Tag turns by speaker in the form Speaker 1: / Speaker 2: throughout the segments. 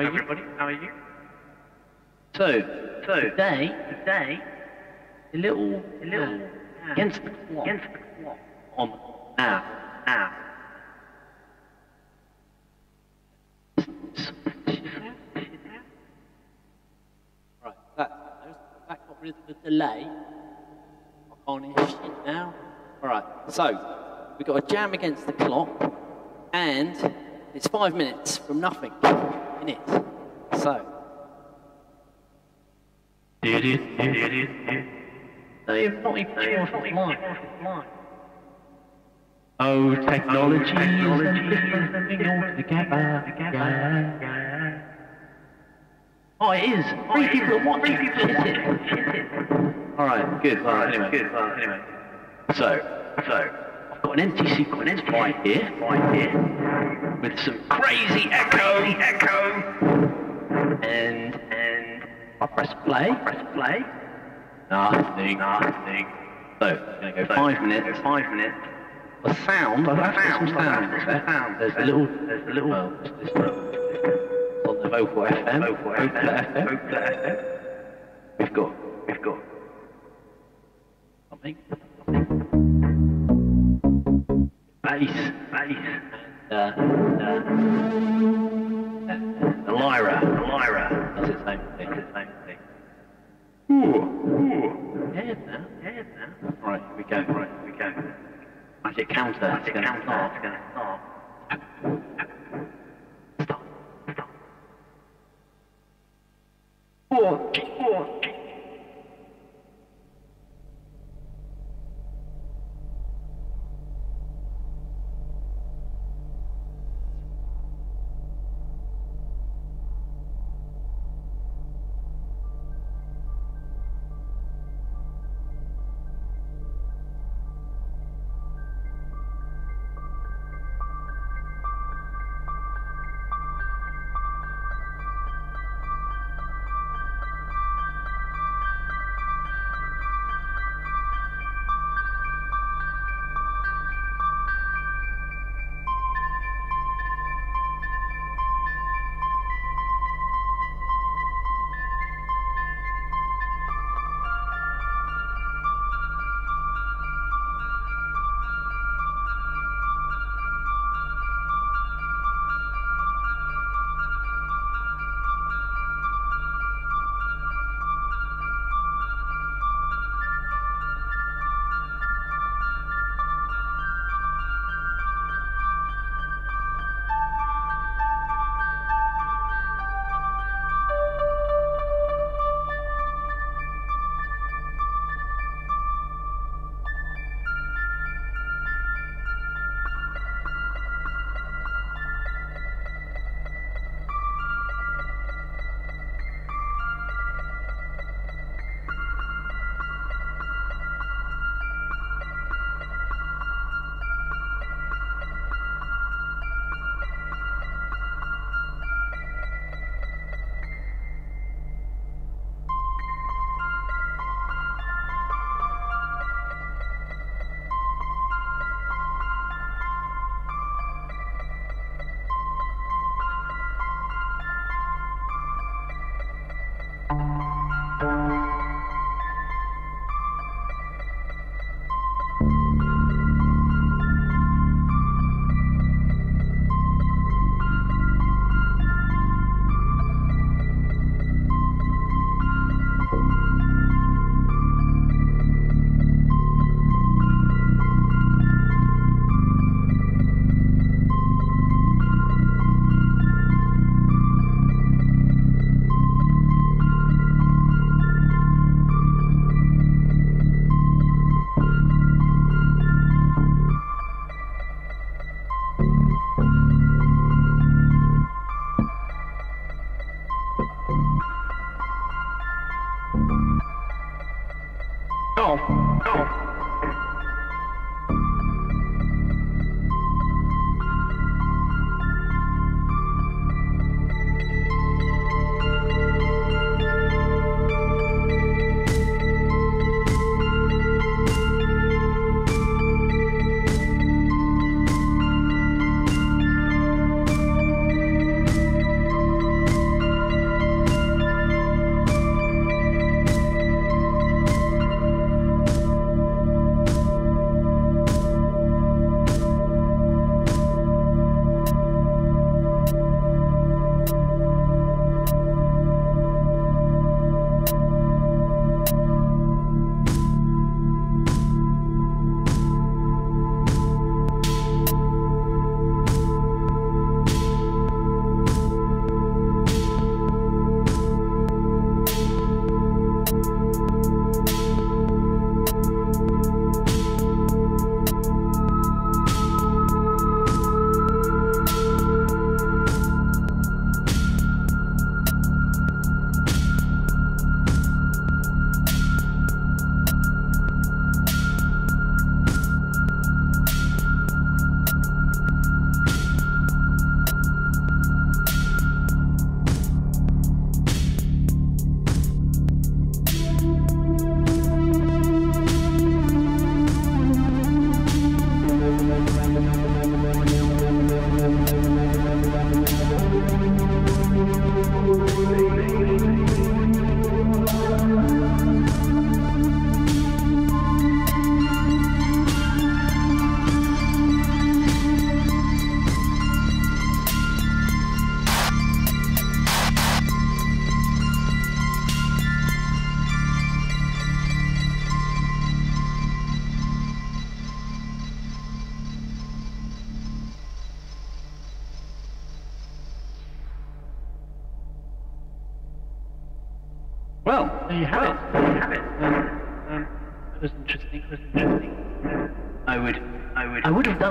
Speaker 1: are you?
Speaker 2: Everybody, how are you?
Speaker 1: So,
Speaker 2: So,
Speaker 1: today,
Speaker 2: today,
Speaker 1: a little,
Speaker 2: a little
Speaker 1: uh, against the clock
Speaker 2: against the clock
Speaker 1: on now.
Speaker 2: now.
Speaker 1: Right, that, that got rid of the delay. I can't hear shit now. Alright, so, we've got a jam against the clock, and it's five minutes from nothing in it. So,
Speaker 2: it, it, it.
Speaker 1: Oh, technology,
Speaker 2: Technology
Speaker 1: is everything all together. Oh, it is. Three people at once.
Speaker 2: Three people at once.
Speaker 1: All right, good. All right, anyway.
Speaker 2: Good, well, anyway.
Speaker 1: So,
Speaker 2: So,
Speaker 1: I've got an empty sequence right here,
Speaker 2: right here,
Speaker 1: with some crazy echo,
Speaker 2: echo,
Speaker 1: and
Speaker 2: and
Speaker 1: I press play.
Speaker 2: press play.
Speaker 1: Nothing.
Speaker 2: Nothing.
Speaker 1: So, I'm gonna go
Speaker 2: So,
Speaker 1: five minutes.
Speaker 2: Five minutes.
Speaker 1: The sound. I've got some
Speaker 2: Sound,
Speaker 1: sound.
Speaker 2: I've got some sound.
Speaker 1: There's a little.
Speaker 2: There's a little-
Speaker 1: Well, it's this one. on the vocal FM.
Speaker 2: Vocal. FM. Vocal FM.
Speaker 1: We've got
Speaker 2: We've got
Speaker 1: something. Bass.
Speaker 2: bass,
Speaker 1: Uh, uh, the lyra.
Speaker 2: the lyra.
Speaker 1: Does its.
Speaker 2: It's the same thing.
Speaker 1: Ooh.
Speaker 2: Ooh.
Speaker 1: Yeah, now.
Speaker 2: Yeah, now.
Speaker 1: Right, here we go.
Speaker 2: Right, we go.
Speaker 1: Magic counter.
Speaker 2: That's
Speaker 1: It's
Speaker 2: it,
Speaker 1: gonna
Speaker 2: count
Speaker 1: start.
Speaker 2: It's gonna start.
Speaker 1: Stop.
Speaker 2: Stop.
Speaker 1: Four.
Speaker 2: Four.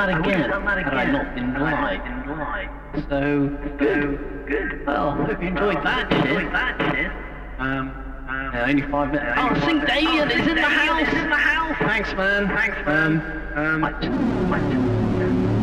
Speaker 1: That again. Done that again. Had I not been live. Been. So good. good. Well, hope you enjoyed that shit. Enjoyed that shit. Um. Um, yeah, only five minutes. Oh, St. Damien is in the house! in the house! Thanks, man. Thanks, man. Um, um, what? What? Whoa!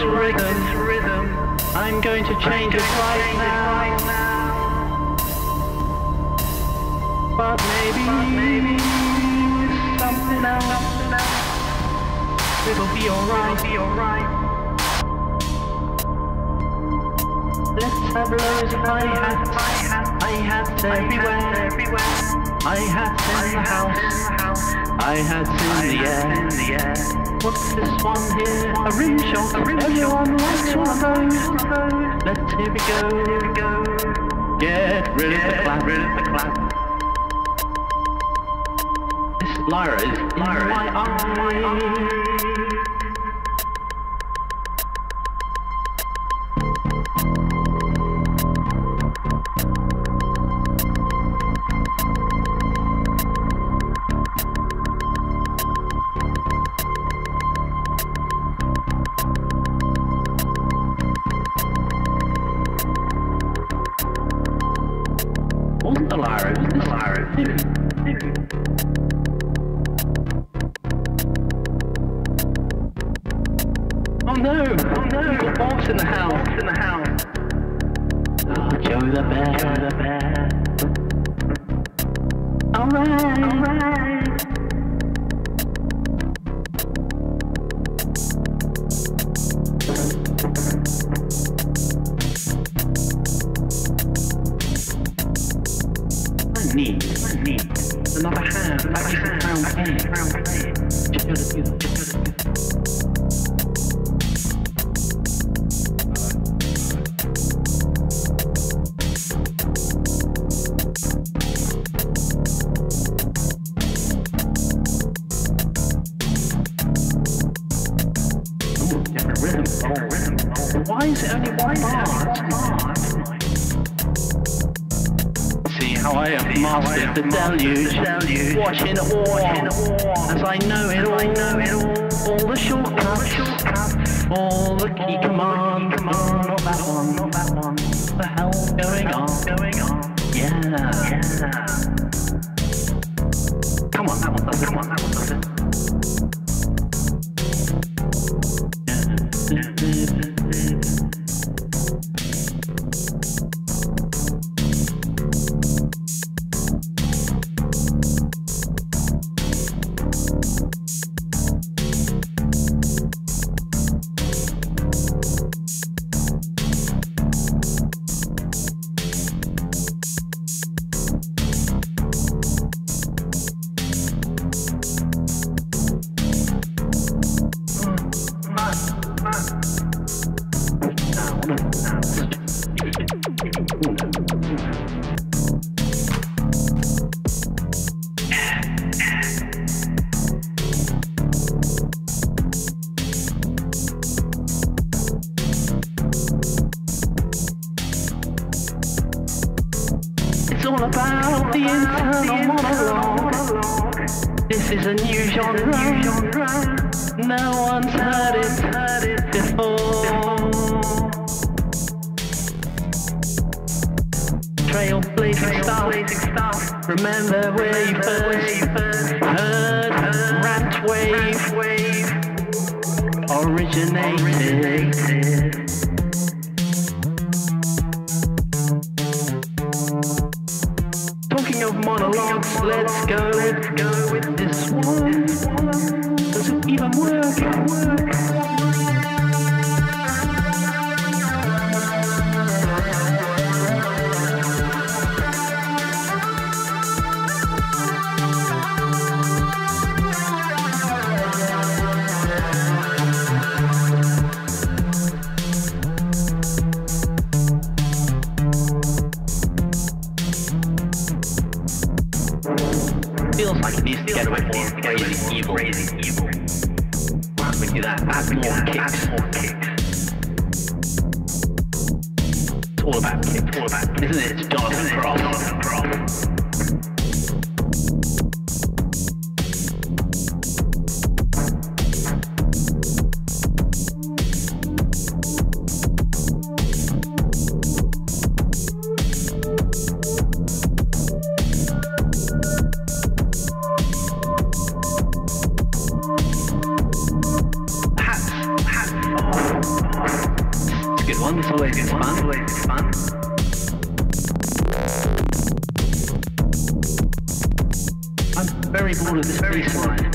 Speaker 1: This rhythm. I'm going to change it right now. But maybe, something else. It'll be alright. Be alright. Let's have loads of high hats. High hats everywhere. High hats in the house. High hats in the air. What's this one here? A rim shot. Everyone likes one of those. Let's here we go. Here we go. Get rid of the clap. Rid of the clap. This Lyra is in my eye. Need deluge, watching awe, as I know it all, all the shortcuts, all the key commands, oh, not that one, not that one, what the hell's going on, going on, yeah, yeah. Come on, does it, come on, Remember where you first get bit more crazy evil. Crazy evil. Do that. Add more kicks. kicks. It's all about kicks. All about, isn't it? I'm very bored of this
Speaker 2: very
Speaker 1: slide.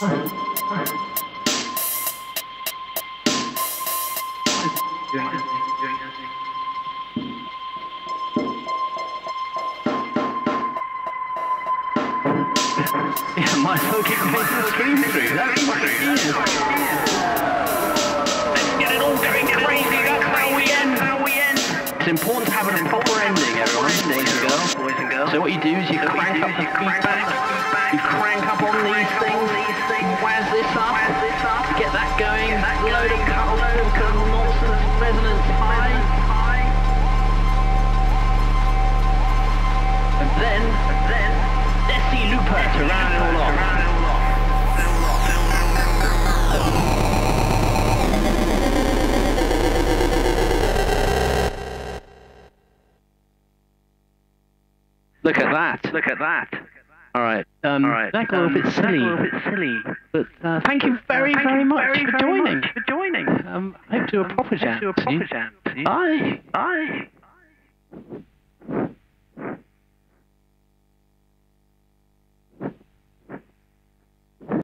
Speaker 1: Thank that. Look at that. All right. Um,
Speaker 2: All right.
Speaker 1: That um, a bit silly.
Speaker 2: A bit silly.
Speaker 1: But uh, thank you very,
Speaker 2: thank
Speaker 1: very,
Speaker 2: you
Speaker 1: much,
Speaker 2: very,
Speaker 1: for
Speaker 2: very much for joining.
Speaker 1: Um, hope to a proper jam.
Speaker 2: Hope to
Speaker 1: a
Speaker 2: proper jam. Bye.
Speaker 1: Bye.
Speaker 2: Bye.